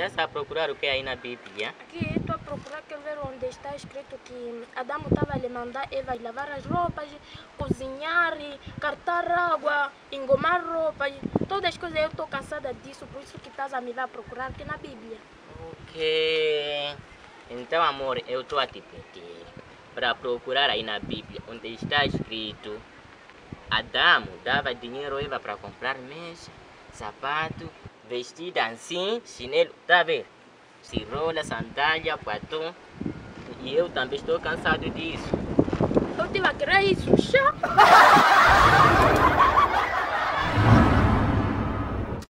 Sasa procurar o que aí na Bíblia? Aqui estou a procurar quer ver onde está escrito que Adão estava a lhe mandar Eva lavar as roupas, cozinhar, cartar água, engomar roupas, todas as coisas. Eu estou cansada disso, por isso que estás a me vai procurar aqui na Bíblia. Ok. Então, amor, eu estou a te pedir para procurar aí na Bíblia onde está escrito Adão dava dinheiro a Eva para comprar mesa, sapato, vestida assim, chinelo, tá vendo? Cirola, sandália, batom. E eu também estou cansado disso. Eu tive a querer isso, chá.